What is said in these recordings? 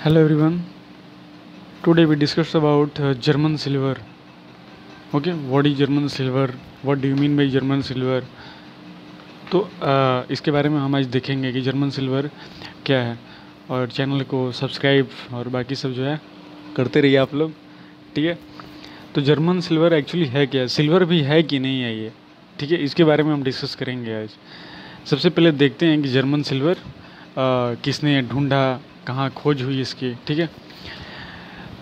Hello everyone. Today we discuss about uh, German silver. Okay, what is German silver? What do you mean by German silver? तो uh, इसके बारे में हम आज देखेंगे कि जर्मन सिल्वर क्या है और चैनल को सब्सक्राइब और बाकी सब जो है करते रहिए आप लोग ठीक है तो जर्मन सिल्वर एक्चुअली है क्या सिल्वर भी है कि नहीं है ये ठीक है इसके बारे में हम डिस्कस करेंगे आज सबसे पहले देखते हैं कि जर्मन सिल्वर uh, किसने ढूंढा कहाँ खोज हुई इसकी, ठीक है?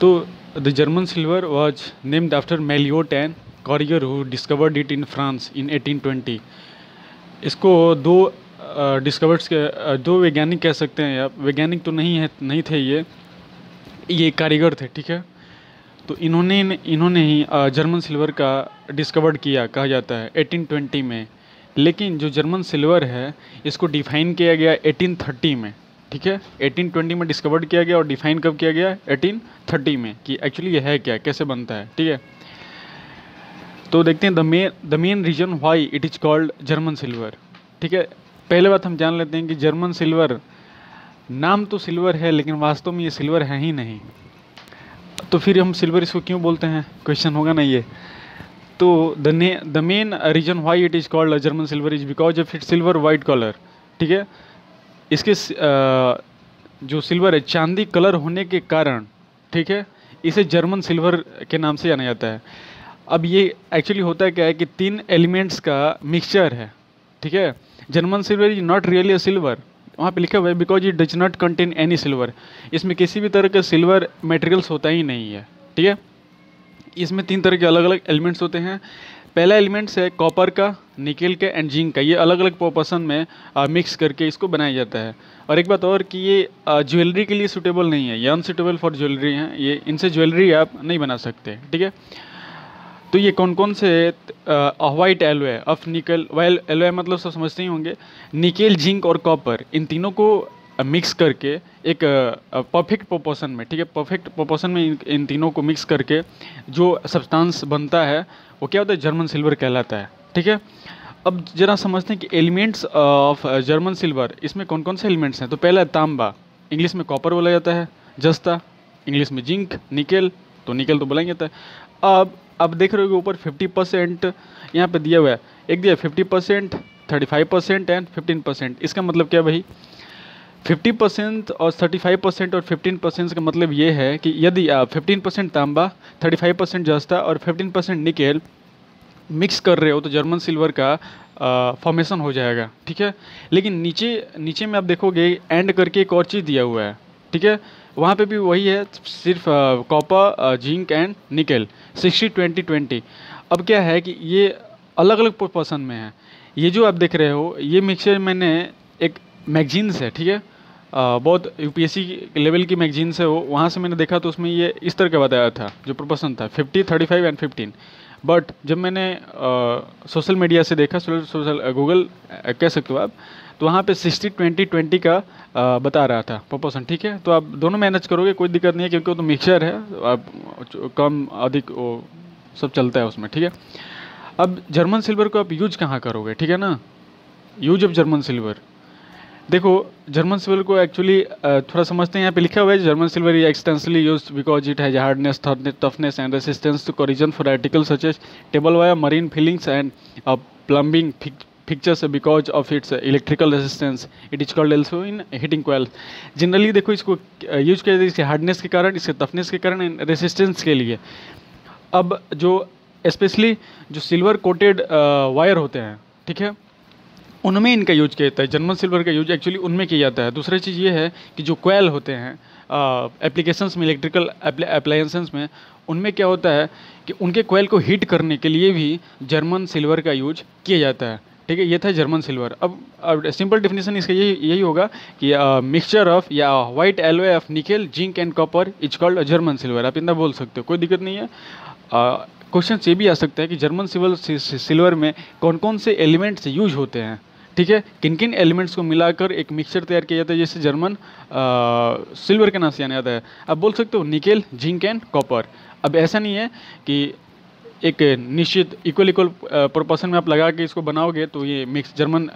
तो the German silver was named after Maillot and Chorier who discovered it in France in 1820 इसको दो डिस्कवर्स के दो वैज्ञानिक कह सकते हैं, या वैज्ञानिक तो नहीं है, नहीं थे ये। ये कारीगर थे, ठीक है? तो इन्होंने इन्होंने ही जर्मन सिल्वर का डिस्कवर्ड किया, कहा जाता है 1820 में। लेकिन जो जर्मन सिल्वर है, इसको डिफाइन किया गया 1830 में। ठीक है? 1820 में डिस्कवर्ड किया गया और डिफाइन कब किया गया? 1830 में कि एक्चुअली ये है क्या? कैसे बनता है? ठीक है? तो देखते हैं the main the main reason why it is called German silver ठीक है? पहले बात हम जान लेते हैं कि जर्मन सिल्वर नाम तो सिल्वर है, लेकिन वास्तव में ये सिल्वर है ही नहीं। तो फिर हम सिल्वर इसको क्यों बोलते हैं? क्वेश्चन होगा ना ये। तो द ने the main reason why it is called German silver is because of it silver white colour ठीक है? इसके जो सिल्वर है, चांदी कलर होने के कारण, ठीक है, इसे जर्मन सिल्वर के नाम से जाना जाता है। अब ये एक्चुअली होता क्या है कि तीन एलिमेंट्स का मिक्सचर है, ठीक है? German silver is not really a silver वहाँ पे लिखा हुआ है because it does not contain any silver इसमें किसी भी तरह का सिल्वर मटेरियल्स होता ही नहीं है, ठीक है? इसमें तीन तरह के अलग अलग एलिमेंट्स होते हैं। पहला एलिमेंट्स है कॉपर का निकेल के एंड जिंक का। ये अलग अलग प्रोपोर्शन में आ, मिक्स करके इसको बनाया जाता है। और एक बात और कि ये ज्वेलरी के लिए सूटेबल नहीं है। ये अनसूटेबल फॉर ज्वेलरी हैं। ये इनसे ज्वेलरी आप नहीं बना सकते ठीक है? तो ये कौन कौन से white alloy of nickel while alloy मतलब सब समझते ही होंगे। निकेल जिंक और कॉपर इन तीनों को मिक्स करके एक परफेक्ट प्रोपोर्शन में ठीक है? परफेक्ट प्रोपोर्शन में इन, इन तीनों को मिक्स करके जो सब्सटेंस बनता है वो क्या होता है? जर्मन सिल्वर कहलाता है ठीक है? अब जरा समझते हैं कि एलिमेंट्स ऑफ़ जर्मन सिल्वर इसमें कौन कौन से एलिमेंट्स हैं? तो पहला है तांबा इंग्लिश में कॉपर बोला जाता है जस्ता इंग्लिश में जिंक निकेल तो निकेल तो बोला जाता है। अब अब देख रहे हो ऊपर 50 परसेंट यहाँ पे दिया हुआ है एक दिया 50 percent thirty five percent and fifteen percent इसका मतलब क्या भाई? 50 परसेंट और 35 परसेंट और 15 परसेंट का मतलब ये है कि यदि आप 15 परसेंट तांबा 35 परसेंट जस्ता और 15 परसेंट निकेल मिक्स कर रहे हो तो जर्मन सिल्वर का फॉर्मेशन हो जाएगा, ठीक है? लेकिन नीचे नीचे में आप देखोगे एंड करके एक और चीज़ दिया हुआ है, ठीक है? वहाँ पे भी वही है, सिर्फ़ copper zinc and nickel sixty twenty twenty अब क्या है कि ये अलग अलग प्रोपोर्शन में है। ये जो आप देख रहे हो, ये मिक्सचर मैंने एक मैगजीन्स है, ठीक है? बहुत यूपीएससी लेवल की मैगजीन्स है वो वहाँ से मैंने देखा तो उसमें ये इस तरह का बताया था जो प्रोपोर्शन था fifty thirty five and fifteen but जब मैंने सोशल मीडिया से देखा सोशल गूगल कह सकते हो आप तो वहाँ पे सिक्सटी ट्वेंटी ट्वेंटी का अ, बता रहा था प्रोपोर्शन ठीक है? तो आप दोनों मैनेज करोगे कोई दिक्कत नहीं है क्योंकि वो तो मिक्सचर है आप कम अधिक वो सब चलता है उसमें ठीक है? अब जर्मन सिल्वर को आप यूज़ कहाँ करोगे ठीक है ना? यूज़ ऑफ़ जर्मन सिल्वर देखो जर्मन सिल्वर को एक्चुअली थोड़ा समझते हैं। यहाँ पे लिखा हुआ है German silver is extensively use because it has hardness toughness and resistance to corrosion for article such as table wire marine fillings and plumbing fixtures because of its electrical resistance. It is called also in heating coil. Generally देखो, इसको use किया जाता है इसके hardness के कारण, इसके toughness के कारण एंड रेसिस्टेंस के लिए। अब जो स्पेशली जो सिल्वर कोटेड वायर होते हैं, ठीक है? उनमें इनका यूज़ किया जाता है, जर्मन सिल्वर का यूज़ एक्चुअली उनमें किया जाता है। दूसरी चीज़ ये है कि जो कोयल होते हैं एप्लीकेशंस में इलेक्ट्रिकल अप्लायंसेंस में, उनमें क्या होता है कि उनके कोयल को हीट करने के लिए भी जर्मन सिल्वर का यूज़ किया जाता है। ठीक है, ये था जर्मन सिल्वर। अब सिंपल डेफिनेशन इसका यही यही होगा कि मिक्सचर ऑफ़ या white alloy of nickel zinc and copper is called German silver आप इतना बोल सकते हो, कोई दिक्कत नहीं है। क्वेश्चन ये भी आ सकता है कि जर्मन सिल्वर सिल्वर में कौन कौन से एलिमेंट्स यूज़ होते हैं। ठीक है किन किन एलिमेंट्स को मिलाकर एक मिक्सचर तैयार किया जाता है? जैसे जर्मन सिल्वर के नाम से जाना जाता है। आप बोल सकते हो निकेल जिंक एंड कॉपर अब ऐसा नहीं है कि एक निश्चित इक्वल इक्वल प्रोपोर्शन में आप लगा के इसको बनाओगे तो ये मिक्स जर्मन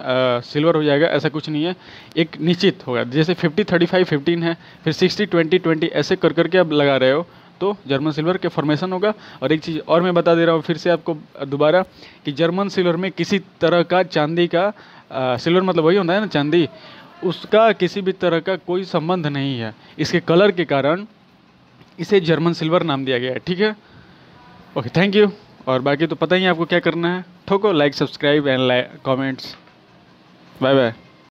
सिल्वर हो जाएगा, ऐसा कुछ नहीं है। एक निश्चित होगा। जैसे फिफ्टी थर्टी फाइव फिफ्टीन है, फिर सिक्सटी ट्वेंटी ट्वेंटी ऐसे कर करके आप लगा रहे हो। तो जर्मन सिल्वर के फॉर्मेशन होगा। और एक चीज़ और मैं बता दे रहा हूँ फिर से आपको दोबारा कि जर्मन सिल्वर में किसी तरह का चांदी का आ, सिल्वर मतलब वही होता है ना चांदी उसका किसी भी तरह का कोई संबंध नहीं है। इसके कलर के कारण इसे जर्मन सिल्वर नाम दिया गया है ठीक है? ओके थैंक यू और बाकी तो पता ही आपको क्या करना है। ठोको like subscribe and like comments bye bye